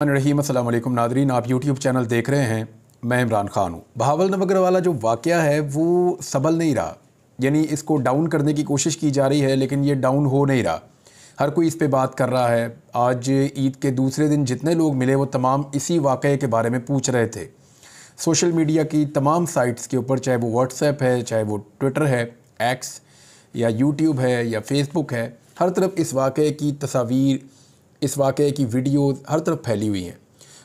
रहीम अल्लाम Nadreen. आप YouTube channel देख रहे हैं, मैं इमरान खान हूँ। बहावल नगर वाला जो वाक़ है, वो सबल नहीं रहा। यानी इसको डाउन करने की कोशिश की जा रही है, लेकिन ये डाउन हो नहीं रहा। हर कोई इस पे बात कर रहा है। आज ईद के दूसरे दिन जितने लोग मिले, वो तमाम इसी वाक़े के बारे में पूछ रहे थे। सोशल मीडिया की तमाम साइट्स के ऊपर, चाहे वो व्हाट्सएप है, चाहे वो ट्विटर है एक्स या यूट्यूब है या फेसबुक है, हर तरफ़ इस वाक़े की तस्वीर इस वाक़े की वीडियो हर तरफ़ फैली हुई हैं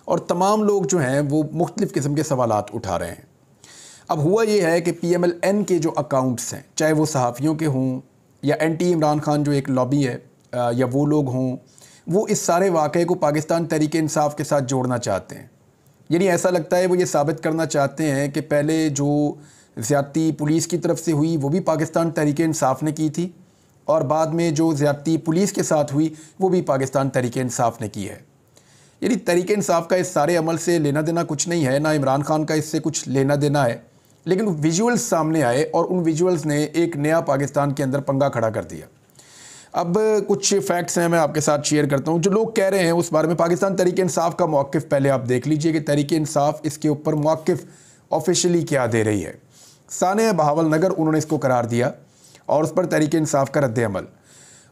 और तमाम लोग जो हैं वो मुख्तलिफ़ किस्म के सवाल उठा रहे हैं। अब हुआ ये है कि पी एम एल एन के जो अकाउंट्स हैं, चाहे वो सहाफ़ियों के हों या एन टी इमरान खान जो एक लॉबी है या वो लोग हों, वो इस सारे वाक़े को पाकिस्तान तरीके इंसाफ के साथ जोड़ना चाहते हैं। यानी ऐसा लगता है वो ये साबित करना चाहते हैं कि पहले जो ज़्यादती पुलिस की तरफ़ से हुई, वो भी पाकिस्तान तरीके इंसाफ ने की थी। और बाद में जो ज़्यादती पुलिस के साथ हुई, वो भी पाकिस्तान तरीके इंसाफ ने की है। यानी तरीके इंसाफ का इस सारे अमल से लेना देना कुछ नहीं है, ना इमरान खान का इससे कुछ लेना देना है। लेकिन विजुअल्स सामने आए और उन विजुअल्स ने एक नया पाकिस्तान के अंदर पंगा खड़ा कर दिया। अब कुछ फैक्ट्स हैं, मैं आपके साथ शेयर करता हूँ। जो लोग कह रहे हैं उस बारे में, पाकिस्तान तरीके इंसाफ का मौक़ पहले आप देख लीजिए कि तरीके इंसाफ इसके ऊपर मौक़ ऑफिशली क्या दे रही है। साने बहावल नगर उन्होंने इसको करार दिया। और उस पर तरीके इंसाफ का रद्द अमल।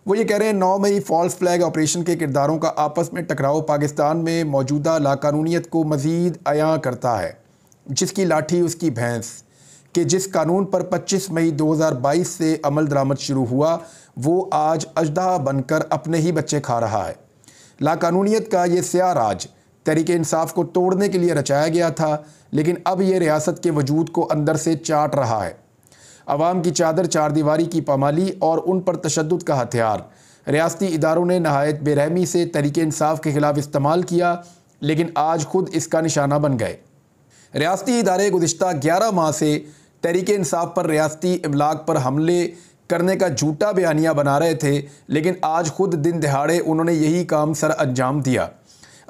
वो ये कह रहे हैं, नौ मई फॉल्स फ्लैग ऑपरेशन के किरदारों का आपस में टकराव पाकिस्तान में मौजूदा लाकानूनीत को मज़ीद अयां करता है, जिसकी लाठी उसकी भैंस, कि जिस कानून पर 25 मई 2022 से अमल दरामद शुरू हुआ, वो आज अजदा बनकर अपने ही बच्चे खा रहा है। लाकानूनीत का ये स्या राज तरीके इंसाफ को तोड़ने के लिए रचाया गया था, लेकिन अब ये रियासत के वजूद को अंदर से चाट रहा है। अवाम की चादर चार दीवारी की पामाली और उन पर तशद का हथियार। रियाती इदारों ने नहायत बेरहमी से तरीके इंसाफ के ख़िलाफ़ इस्तेमाल किया, लेकिन आज खुद इसका निशाना बन गए। रियाती इदारे गुज्त ग्यारह माह से तरीके इंसाफ पर रियाती इमलाक पर हमले करने का झूठा बयानिया बना रहे थे, लेकिन आज खुद दिन दिहाड़े उन्होंने यही काम सर अंजाम दिया।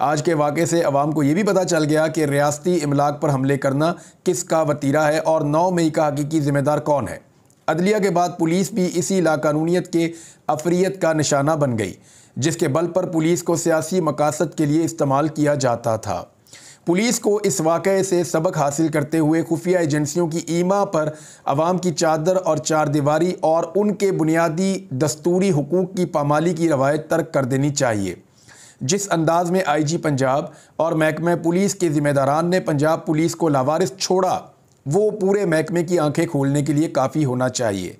आज के वाक़े से अवाम को ये भी पता चल गया कि रियाती इमलाक पर हमले करना किसका वतीरा है और नौ मई का हकीकी ज़िम्मेदार कौन है? अदलिया के बाद पुलिस भी इसी लाकानूनीत के अफरीत का निशाना बन गई, जिसके बल पर पुलिस को सियासी मकासद के लिए इस्तेमाल किया जाता था। पुलिस को इस वाक़े से सबक हासिल करते हुए खुफिया एजेंसियों की ईमा पर आवाम की चादर और चार दीवारी और उनके बुनियादी दस्तूरी हकूक़ की पामाली की रवायत तर्क कर देनी चाहिए। जिस अंदाज में आईजी पंजाब और महकमे पुलिस के ज़िम्मेदारान ने पंजाब पुलिस को लावारिस छोड़ा, वो पूरे महकमे की आँखें खोलने के लिए काफ़ी होना चाहिए।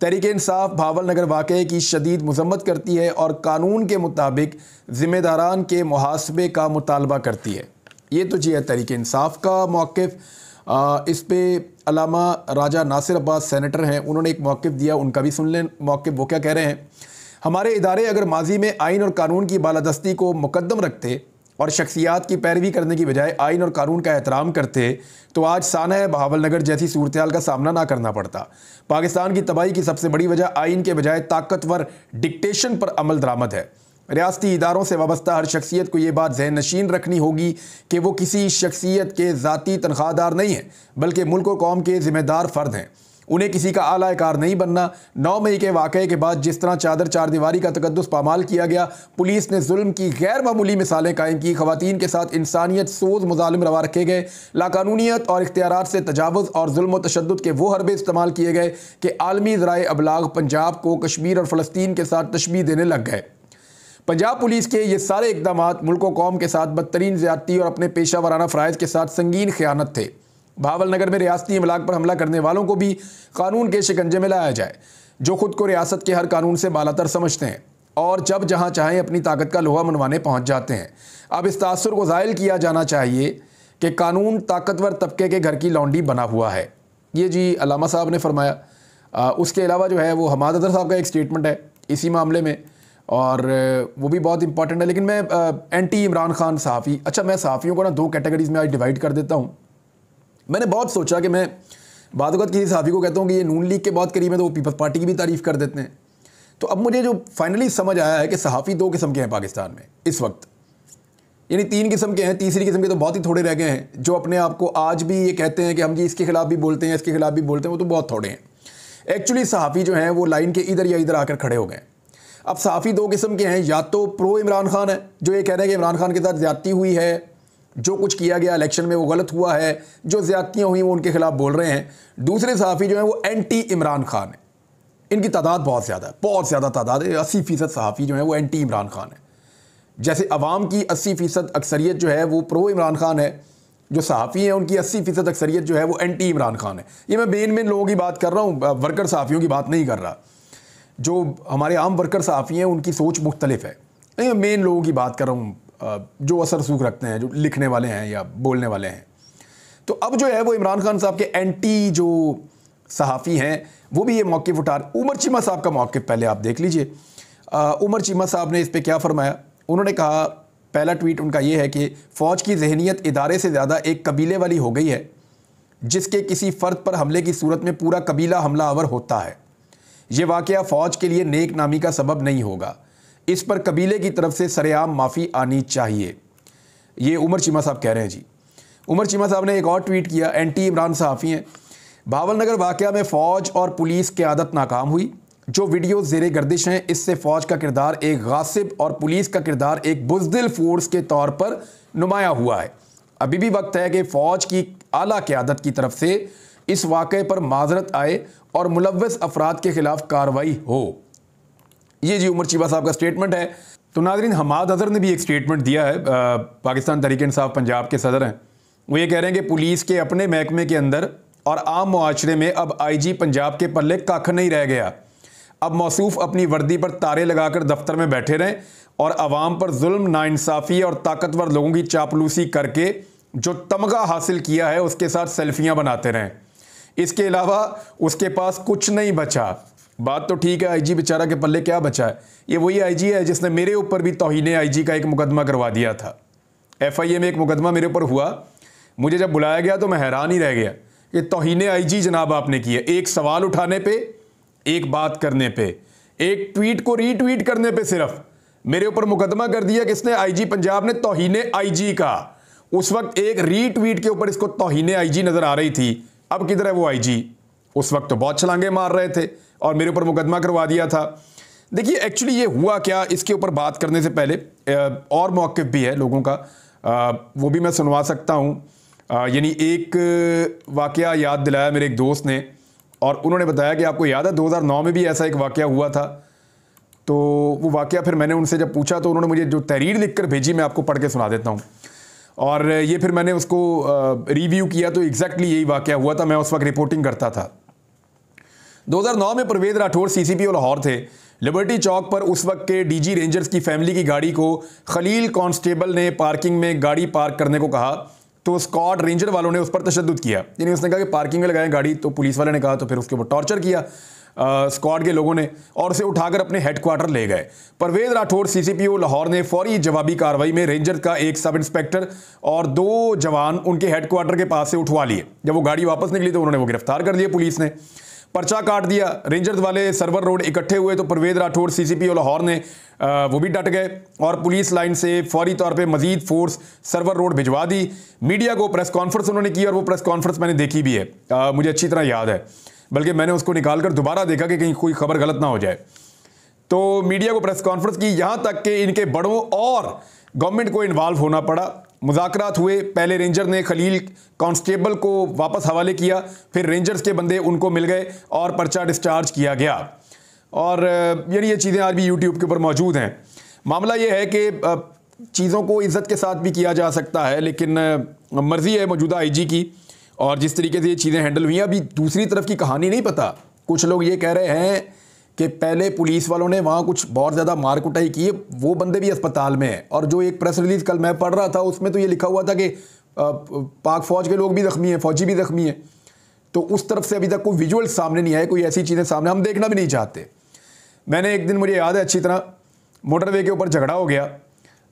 तहरीक इंसाफ भावल नगर वाक़े की शदीद मजम्मत करती है और कानून के मुताबिक ज़िम्मेदारान के मुहासबे का मुतालबा करती है। ये तो जी है तहरीक इंसाफ का मौक़ इस पर अलामा राजा नासिर अब्बास, सेनेटर हैं, उन्होंने एक मौक़ दिया, उनका भी सुन लें। मौक़ वो क्या कह रहे हैं? हमारे इदारे अगर माजी में आइन और कानून की बालादस्ती को मुकदम रखते और शख्सियात की पैरवी करने की बजाय आइन और कानून का एहतराम करते तो आज साना बहावल नगर जैसी सूरत का सामना ना करना पड़ता। पाकिस्तान की तबाही की सबसे बड़ी वजह आइन के बजाय ताकतवर डिक्टेशन पर अमल दरामद है। रियाती इदारों से वाबस्ता हर शख्सियत को ये बात जहन नशीन रखनी होगी कि वो किसी शख्सियत के ज़ाती तनख्वाहदार नहीं हैं, बल्कि मुल्क और कौम के ज़िम्मेदार फ़र्द हैं। उन्हें किसी का आला कार नहीं बनना। नौ मई के वाक़े के बाद जिस तरह चादर चार दीवारी का तकदस पामाल किया गया, पुलिस ने जुल्म की गैर मामूली मिसालें कायम की। खवतिन के साथ इंसानियत सोज मुजालिम रवा रखे गए। लाकानूनीत और इख्तियार से तजावज़ और जुल्म तशद के वो हरबे इस्तेमाल किए गए कि आलमी ज़राए अबलाग पंजाब को कश्मीर और फ़लस्तीन के साथ तशबी देने लग गए। पंजाब पुलिस के ये सारे इकदाम मुल्क कौम के साथ बदतरीन ज़्यादती और अपने पेशा वाराना फ़राइज़ के साथ संगीन ख़यानत थे। भावल नगर में रियाती इमलाक पर हमला करने वालों को भी कानून के शिकंजे में लाया जाए जो खुद को रियासत के हर कानून से बालातर समझते हैं और जब जहाँ चाहें अपनी ताकत का लोहा मनवाने पहुँच जाते हैं। अब इस तासर को ज़ायल किया जाना चाहिए कि कानून ताकतवर तबके के घर की लौंडी बना हुआ है। ये जी अलामा साहब ने फरमाया। आ, उसके अलावा जो है वो हमाद अदर साहब का एक स्टेटमेंट है इसी मामले में और वो भी बहुत इंपॉर्टेंट है। लेकिन मैं एंटी इमरान खान सहाफ़ी अच्छा मैं सहाफ़ियों को ना दो कैटेगरीज में आज डिवाइड कर देता हूँ। मैंने बहुत सोचा कि मैं बाद किसी सहाफ़ी को कहता हूँ कि ये नून लीग के बहुत करीब है तो वो पीपल्स पार्टी की भी तारीफ़ कर देते हैं। तो अब मुझे जो फाइनली समझ आया है कि सहाफ़ी दो किस्म के हैं पाकिस्तान में, इस वक्त। यानी तीन किस्म के हैं, तीसरी किस्म के तो बहुत ही थोड़े रह गए हैं, जो अपने आप को आज भी ये कहते हैं कि हम जी इसके खिलाफ भी बोलते हैं, इसके खिलाफ भी बोलते हैं, वो तो बहुत थोड़े हैं। एक्चुअली सहाफ़ी जो हैं, वो लाइन के इधर या इधर आकर खड़े हो गए अब सहाफ़ी दो किस्म के हैं, या तो प्रो इमरान खान है, जो ये कह रहे हैं कि इमरान खान के साथ ज़्यादती हुई है जो कुछ किया गया इलेक्शन में वो गलत हुआ है, जो ज़्यादतियाँ हुई वो उनके खिलाफ बोल रहे हैं। दूसरे सहाफ़ी जो हैं वो एंटी इमरान खान है। इनकी तादाद बहुत ज़्यादा है, बहुत ज़्यादा तादाद है। अस्सी फ़ीसद सहाफ़ी जो है वो एंटी इमरान खान है। जैसे अवाम की अस्सी फ़ीसद अक्सरियत जो है वो प्रो इमरान खान है। जो सहाफ़ी हैं उनकी अस्सी फ़ीसद अक्सरियत जो है वो एंटी इमरान खान है। ये मैं मेन मेन लोगों की बात कर रहा हूँ वर्कर सहाफ़ियों की बात नहीं कर रहा। जो हमारे आम वर्कर सहाफ़ी हैं, उनकी सोच मुख्तलिफ़ है। मैं मेन लोगों की बात कर रहा हूँ जो असर सूख रखते हैं, जो लिखने वाले हैं या बोलने वाले हैं। तो अब जो है वो इमरान खान साहब के एंटी जो सहाफ़ी हैं, वो भी ये मौक़ उठा उमर चीमा साहब का मौक़ पहले आप देख लीजिए। उमर चीमा साहब ने इस पर क्या फरमाया? उन्होंने कहा, पहला ट्वीट उनका ये है कि फ़ौज की जहनीत इदारे से ज़्यादा एक कबीले वाली हो गई है, जिसके किसी फ़र्द पर हमले की सूरत में पूरा कबीला हमला आवर होता है। ये वाक़ फ़ौज के लिए नेक नामी का सबब नहीं होगा। इस पर कबीले की तरफ़ से सरेआम माफ़ी आनी चाहिए। ये उमर चीमा साहब कह रहे हैं जी। उमर चीमा साहब ने एक और ट्वीट किया, एंटी इमरान सहाफ़ी हैं। भावल नगर वाक़ में फ़ौज और पुलिस की आदत नाकाम हुई। जो वीडियो जेर गर्दिश हैं, इससे फ़ौज का किरदार एक गासिब और पुलिस का किरदार एक बुजदिल फोर्स के तौर पर नुमाया हुआ है। अभी भी वक्त है कि फ़ौज की आला क्यादत की तरफ़ से इस वाक़े पर माजरत आए और मुलवस अफराद के ख़िलाफ़ कार्रवाई हो। ये जी उमर चीबा साहब का स्टेटमेंट है। तो नाजरीन, हमाद अजहर ने भी एक स्टेटमेंट दिया है पाकिस्तान तरीके इंसाफ पंजाब के सदर हैं। वो ये कह रहे हैं कि पुलिस के अपने महकमे के अंदर और आम माशरे में अब आईजी पंजाब के पल्ले कख नहीं रह गया। अब मौसूफ अपनी वर्दी पर तारे लगाकर दफ्तर में बैठे रहें और आवाम पर जुल्म, नाइंसाफ़ी और ताकतवर लोगों की चापलूसी करके जो तमगा हासिल किया है, उसके साथ सेल्फियाँ बनाते रहें। इसके अलावा उसके पास कुछ नहीं बचा। बात तो ठीक है आईजी बेचारा के पल्ले क्या बचा है? ये वही आईजी है जिसने मेरे ऊपर भी तोहहीन आईजी का एक मुकदमा करवा दिया था। एफआईए में एक मुकदमा मेरे ऊपर हुआ। मुझे जब बुलाया गया तो मैं हैरान ही रह गया। ये तोहहीन आईजी जनाब आपने किया एक सवाल उठाने पे, एक बात करने पे, एक ट्वीट को रीट्वीट करने पे सिर्फ़। मेरे ऊपर मुकदमा कर दिया किसने? आईजी पंजाब ने तोहहीन आईजी का। उस वक्त एक रीट्वीट के ऊपर इसको तोहहीन आईजी नज़र आ रही थी। अब किधर है वो आईजी उस वक्त तो बहुत छलांगे मार रहे थे और मेरे ऊपर मुकदमा करवा दिया था। देखिए एक्चुअली ये हुआ क्या? इसके ऊपर बात करने से पहले और मौक़ भी है लोगों का। वो भी मैं सुनवा सकता हूँ। यानी एक वाक़ याद दिलाया मेरे एक दोस्त ने और उन्होंने बताया कि आपको याद है 2009 में भी ऐसा एक वाक़ हुआ था? तो वो वाक़ फिर मैंने उनसे जब पूछा तो उन्होंने मुझे जो तहरीर लिख कर भेजी, मैं आपको पढ़ के सुना देता हूँ। और ये फिर मैंने उसको रिव्यू किया तो एग्जैक्टली यही वाक़ हुआ था, मैं उस वक्त रिपोर्टिंग करता था। 2009 में परवेद राठौर सीसीपी और लाहौर थे। लिबर्टी चौक पर उस वक्त के डीजी रेंजर्स की फैमिली की गाड़ी को खलील कांस्टेबल ने पार्किंग में गाड़ी पार्क करने को कहा। तो स्कॉड रेंजर वालों ने उस पर तशद किया। यानी उसने कहा कि पार्किंग में लगाएँ गाड़ी तो पुलिस वाले ने कहा तो फिर उसके ऊपर टॉर्चर किया स्क्वाड के लोगों ने, और उसे उठाकर अपने हेडक्वार्टर ले गए। परवेज राठौर सीसीपीओ लाहौर ने फौरी जवाबी कार्रवाई में रेंजर का एक सब इंस्पेक्टर और दो जवान उनके हेडक्वार्टर के पास से उठवा लिए। जब वो गाड़ी वापस निकली तो उन्होंने वो गिरफ़्तार कर लिए पुलिस ने। पर्चा काट दिया। रेंजर्स वाले सर्वर रोड इकट्ठे हुए तो परवेज राठौर सीसीपी और लाहौर ने वो भी डट गए और पुलिस लाइन से फौरी तौर पे मजीद फोर्स सर्वर रोड भिजवा दी। मीडिया को प्रेस कॉन्फ्रेंस उन्होंने की और वो प्रेस कॉन्फ्रेंस मैंने देखी भी है। आ, मुझे अच्छी तरह याद है। बल्कि मैंने उसको निकाल कर दोबारा देखा कि कहीं कोई खबर गलत ना हो जाए। तो मीडिया को प्रेस कॉन्फ्रेंस की यहाँ तक कि इनके बड़ों और गवर्नमेंट को इन्वॉल्व होना पड़ा। मुजाकरात हुए, पहले रेंजर ने खलील कांस्टेबल को वापस हवाले किया, फिर रेंजर्स के बंदे उनको मिल गए और पर्चा डिस्चार्ज किया गया। और यानी ये चीज़ें आज भी यूट्यूब के ऊपर मौजूद हैं। मामला ये है कि चीज़ों को इज़्ज़त के साथ भी किया जा सकता है, लेकिन मर्ज़ी है मौजूदा आईजी की। और जिस तरीके से ये चीज़ें हैंडल हुई हैं, अभी दूसरी तरफ़ की कहानी नहीं पता। कुछ लोग ये कह रहे हैं कि पहले पुलिस वालों ने वहाँ कुछ बहुत ज़्यादा मार कुटाई की है। वो बंदे भी अस्पताल में हैं। और जो एक प्रेस रिलीज़ कल मैं पढ़ रहा था, उसमें तो ये लिखा हुआ था कि पाक फ़ौज के लोग भी ज़ख्मी हैं, फ़ौजी भी ज़ख्मी हैं। तो उस तरफ़ से अभी तक कोई विजुअल सामने नहीं आए कोई ऐसी चीज़ें सामने, हम देखना भी नहीं चाहते। मैंने एक दिन, मुझे याद है अच्छी तरह मोटरवे के ऊपर झगड़ा हो गया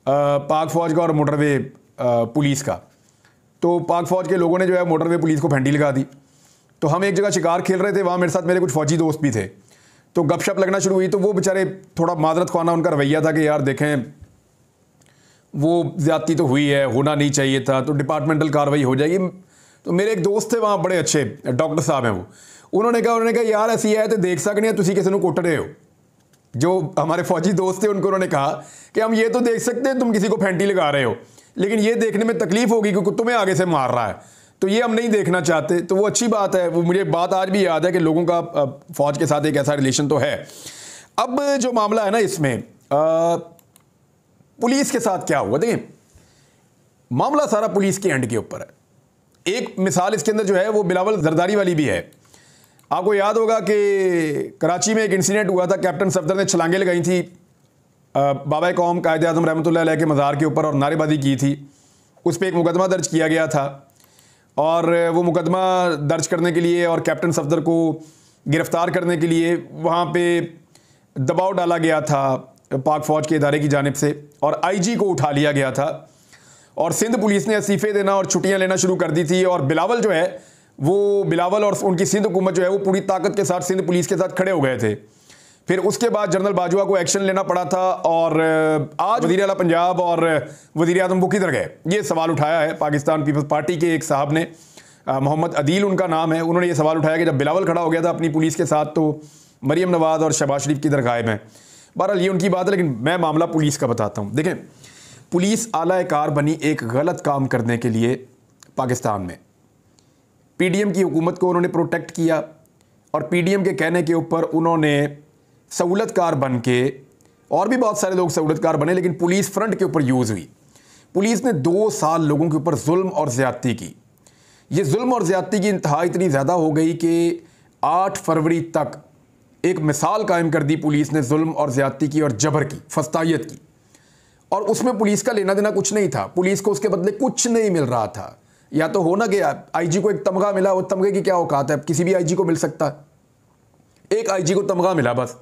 पाक फ़ौज का और मोटरवे पुलिस का। तो पाक फ़ौज के लोगों ने जो है मोटरवे पुलिस को फेंडी लगा दी। तो हम एक जगह शिकार खेल रहे थे, वहाँ मेरे साथ मेरे कुछ फ़ौजी दोस्त भी थे। तो गपशप लगना शुरू हुई तो वो बेचारे थोड़ा माजरत खाना उनका रवैया था कि यार देखें, वो ज़्यादती तो हुई है, होना नहीं चाहिए था तो डिपार्टमेंटल कार्रवाई हो जाएगी। तो मेरे एक दोस्त थे, वहाँ बड़े अच्छे डॉक्टर साहब हैं वो। उन्होंने कहा उन्होंने कहा, यार ऐसी है तो देख सकने तुम किसी कुट रहे हो। जो हमारे फौजी दोस्त थे, उनको उन्होंने कहा कि हम ये तो देख सकते हैं, तुम किसी को फेंटी लगा रहे हो, लेकिन ये देखने में तकलीफ़ होगी, क्योंकि तुम्हें आगे से मार रहा है। तो ये हम नहीं देखना चाहते। तो वो अच्छी बात है। वो मुझे बात आज भी याद है कि लोगों का फौज के साथ एक ऐसा रिलेशन तो है। अब जो मामला है ना इसमें पुलिस के साथ क्या हुआ? देखिए, मामला सारा पुलिस के एंड के ऊपर है। एक मिसाल इसके अंदर जो है, वो बिलावल जरदारी वाली भी है। आपको याद होगा कि कराची में एक इंसिडेंट हुआ था। कैप्टन सफदर ने छलांगे लगाई थी। बाबा कौम, कायद आज़म रहमत के मज़ार के ऊपर और नारेबाजी की थी। उस पर एक मुकदमा दर्ज किया गया था। और वो मुकदमा दर्ज करने के लिए और कैप्टन सफदर को गिरफ़्तार करने के लिए वहाँ पे दबाव डाला गया था पाक फ़ौज के इदारे की जानब से और आईजी को उठा लिया गया था। और सिंध पुलिस ने इस्तीफ़े देना और छुट्टियाँ लेना शुरू कर दी थी और बिलावल जो है, वो बिलावल और उनकी सिंध हुकूमत जो है, वो पूरी ताकत के साथ सिंध पुलिस के साथ खड़े हो गए थे। फिर उसके बाद जनरल बाजवा को एक्शन लेना पड़ा था और आज वज़ीर अला पंजाब और वज़ीर अजम वो किधर गए? ये सवाल उठाया है पाकिस्तान पीपल्स पार्टी के एक साहब ने। मोहम्मद अदील उनका नाम है। उन्होंने ये सवाल उठाया कि जब बिलावल खड़ा हो गया था अपनी पुलिस के साथ तो मरीम नवाज़ और शहबाज शरीफ किधर गायब हैं? बहरहाल ये उनकी बात है, लेकिन मैं मामला पुलिस का बताता हूँ। देखें, पुलिस आला कार बनी एक गलत काम करने के लिए पाकिस्तान में। पीडीएम की हुकूमत को उन्होंने प्रोटेक्ट किया और पीडीएम के कहने के ऊपर उन्होंने सहूलतकार बन के और भी बहुत सारे लोग सहूलतकार बने, लेकिन पुलिस फ्रंट के ऊपर यूज़ हुई। पुलिस ने दो साल लोगों के ऊपर जुल्म और ज़्यादती की। ये जुल्म और ज़्यादती की इंतहा इतनी ज़्यादा हो गई कि आठ फरवरी तक एक मिसाल कायम कर दी पुलिस ने जुल्म और ज़्यादती की और जबर की फस्तायत की। और उसमें पुलिस का लेना देना कुछ नहीं था। पुलिस को उसके बदले कुछ नहीं मिल रहा था। या तो हो ना गया, आईजी को एक तमगा मिला, वो तमगे की क्या औकात है? किसी भी आईजी को मिल सकता। है एक आईजी को तमगा मिला बस।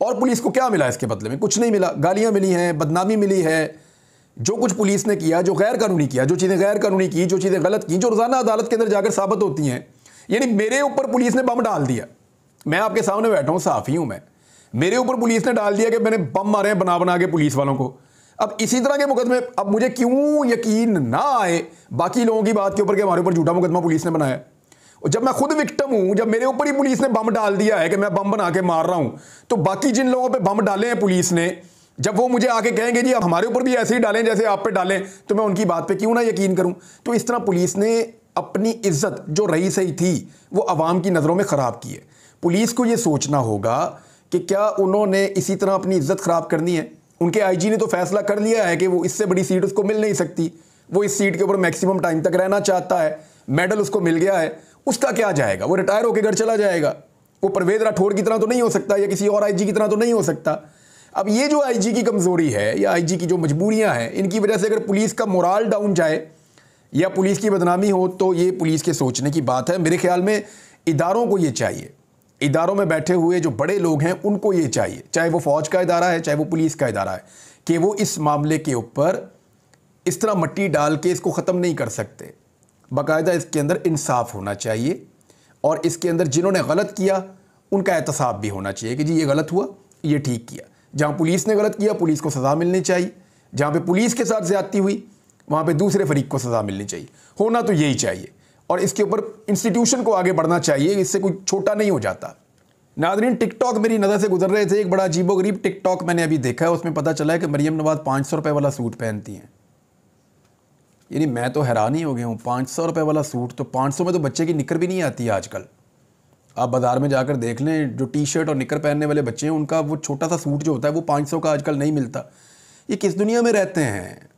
और पुलिस को क्या मिला इसके बदले में? कुछ नहीं मिला। गालियाँ मिली हैं, बदनामी मिली है। जो कुछ पुलिस ने किया, जो गैर कानूनी किया, जो चीज़ें गैर कानूनी की, जो चीज़ें गलत की, जो रोज़ाना अदालत के अंदर जाकर साबित होती हैं, यानी मेरे ऊपर पुलिस ने बम डाल दिया। मैं आपके सामने बैठा हूँ, साफ़ी हूँ मैं। मेरे ऊपर पुलिस ने डाल दिया कि मैंने बम मारे हैं, बना बना के पुलिस वालों को। अब इसी तरह के मुकदमे, अब मुझे क्यों यकीन ना आए बाकी लोगों की बात के ऊपर कि हमारे ऊपर झूठा मुकदमा पुलिस ने बनाया? और जब मैं खुद विक्टम हूँ, जब मेरे ऊपर ही पुलिस ने बम डाल दिया है कि मैं बम बना के मार रहा हूँ तो बाकी जिन लोगों पे बम डाले हैं पुलिस ने, जब वो मुझे आके कहेंगे, जी अब हमारे ऊपर भी ऐसे ही डालें जैसे आप पे डालें तो मैं उनकी बात पे क्यों ना यकीन करूँ? तो इस तरह पुलिस ने अपनी इज़्ज़त, जो रही सही थी, वो अवाम की नज़रों में ख़राब की है। पुलिस को ये सोचना होगा कि क्या उन्होंने इसी तरह अपनी इज़्ज़त ख़राब करनी है? उनके आईजी ने तो फैसला कर लिया है कि वो इससे बड़ी सीट उसको मिल नहीं सकती। वो इस सीट के ऊपर मैक्सिमम टाइम तक रहना चाहता है। मेडल उसको मिल गया है। उसका क्या जाएगा? वो रिटायर होकर घर चला जाएगा। वो परवेज राठौर की तरह तो नहीं हो सकता या किसी और आईजी की तरह तो नहीं हो सकता। अब ये जो आईजी की कमज़ोरी है या आईजी की जो मजबूरियाँ हैं, इनकी वजह से अगर पुलिस का मोराल डाउन जाए या पुलिस की बदनामी हो तो ये पुलिस के सोचने की बात है। मेरे ख्याल में इदारों को ये चाहिए। इदारों में बैठे हुए जो बड़े लोग हैं, उनको ये चाहिए। चाहे वो फौज का इदारा है, चाहे वो पुलिस का इदारा है, कि वो इस मामले के ऊपर इस तरह मट्टी डाल के इसको ख़त्म नहीं कर सकते। बाकायदा इसके अंदर इंसाफ होना चाहिए और इसके अंदर जिन्होंने गलत किया, उनका एहतसाब भी होना चाहिए कि जी ये गलत हुआ, ये ठीक किया। जहाँ पुलिस ने गलत किया, पुलिस को सज़ा मिलनी चाहिए। जहाँ पे पुलिस के साथ ज़्यादती हुई, वहाँ पे दूसरे फरीक को सज़ा मिलनी चाहिए। होना तो यही चाहिए। और इसके ऊपर इंस्टीट्यूशन को आगे बढ़ना चाहिए, इससे कोई छोटा नहीं हो जाता। नादरीन, टिकटॉक मेरी नज़र से गुजर रहे थे, एक बड़ा अजीबो गरीब टिकटॉक मैंने अभी देखा है, उसमें पता चला है कि मरियम नवाज़ पाँच सौ रुपये वाला सूट पहनती हैं। यानी मैं तो हैरान ही हो गया हूँ। पाँच सौ रुपये वाला सूट तो पाँच सौ में तो बच्चे की निकर भी नहीं आती आजकल। आप बाज़ार में जाकर देख लें, जो टी शर्ट और निकर पहनने वाले बच्चे हैं, उनका वो छोटा सा सूट जो होता है, वो पाँच सौ का आजकल नहीं मिलता। ये किस दुनिया में रहते हैं?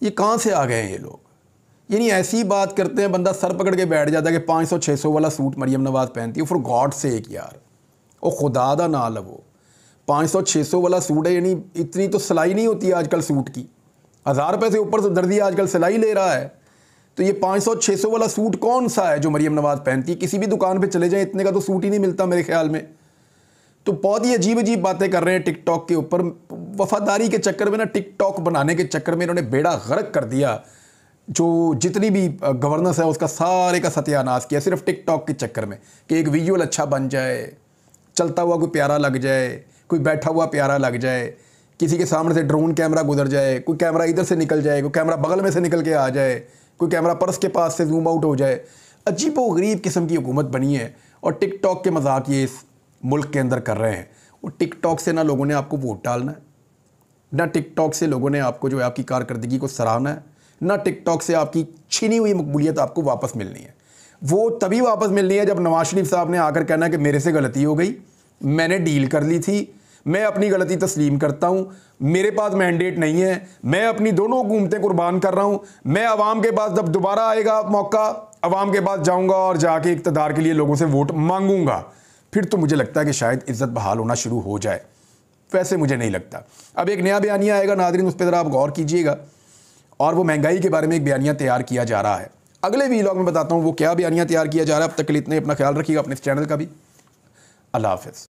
ये कहाँ से आ गए हैं ये लोग? यानी ऐसी बात करते हैं, बंदा सर पकड़ के बैठ जाता है कि पाँच सौ छः सौ वाला सूट मरियम नवाज़ पहनती है। फॉर गॉड से एक यार। वो खुदा दा ना लवो पाँच सौ छः सौ वाला सूट है, यानी इतनी तो सिलाई नहीं होती आजकल सूट की। हज़ार रुपये से ऊपर से दर्दी आजकल सिलाई ले रहा है। तो ये पाँच सौ छः सौ वाला सूट कौन सा है जो मरियम नवाज़ पहनती है? किसी भी दुकान पर चले जाएँ, इतने का तो सूट ही नहीं मिलता मेरे ख्याल में। तो बहुत ही अजीब अजीब बातें कर रहे हैं टिकटॉक के ऊपर। वफादारी के चक्कर में ना टिकटॉक बनाने के चक्कर में इन्होंने बेड़ा गर्क कर दिया। जो जितनी भी गवर्नेंस है, उसका सारे का सत्यानाश किया, सिर्फ़ टिकटॉक के चक्कर में कि एक विजुअल अच्छा बन जाए, चलता हुआ कोई प्यारा लग जाए, कोई बैठा हुआ प्यारा लग जाए। किसी के सामने से ड्रोन कैमरा गुजर जाए, कोई कैमरा इधर से निकल जाए, कोई कैमरा बगल में से निकल के आ जाए, कोई कैमरा पर्स के पास से जूम आउट हो जाए, अजीब व गरीब किस्म की हुकूमत बनी है और टिकटॉक के मज़ाक ये इस मुल्क के अंदर कर रहे हैं। वो टिकटॉक से ना लोगों ने आपको वोट डालना है, ना टिकटॉक से लोगों ने आपको जो है आपकी कारकर्दगी को सराहना है, ना टिकटॉक से आपकी छीनी हुई मकबूलियत आपको वापस मिलनी है। वो तभी वापस मिलनी है जब नवाज़ शरीफ साहब ने आकर कहना कि मेरे से गलती हो गई, मैंने डील कर ली थी मैं अपनी गलती तस्लीम करता हूँ। मेरे पास मैंडेट नहीं है। मैं अपनी दोनों हुकूमतें कुर्बान कर रहा हूँ। मैं आवाम के पास जब दोबारा आएगा मौका, आवाम के पास जाऊँगा और जाके इकतदार के लिए लोगों से वोट मांगूँगा। फिर तो मुझे लगता है कि शायद इज़्ज़त बहाल होना शुरू हो जाए। वैसे मुझे नहीं लगता। अब एक नया बयानिया आएगा नादरीन उस पर ज़रा आप गौर कीजिएगा। और वो महँगाई के बारे में एक बयानिया तैयार किया जा रहा है। अगले वीलॉग में बताता हूँ वो क्या बयानिया तैयार किया जा रहा है। अब तक इतने अपना ख्याल रखिएगा अपने चैनल का भी। अल्लाह हाफ़